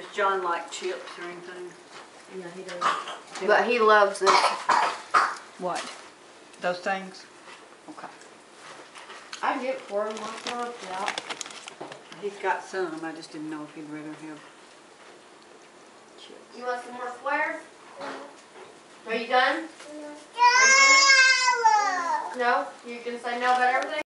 Does John like chips or anything? Yeah, he does. But he loves this. What? Those things? Okay. I get four for him, Yeah. He's got some, I just didn't know if he'd rather have chips. You want some more squares? Are you done? No? You can say no about everything?